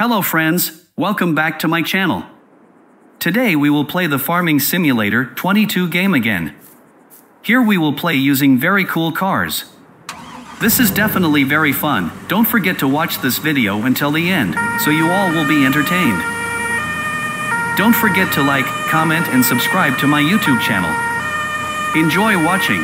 Hello friends, welcome back to my channel. Today we will play the Farming Simulator 22 game again. Here we will play using very cool cars. This is definitely very fun, don't forget to watch this video until the end, so you all will be entertained. Don't forget to like, comment and subscribe to my YouTube channel. Enjoy watching.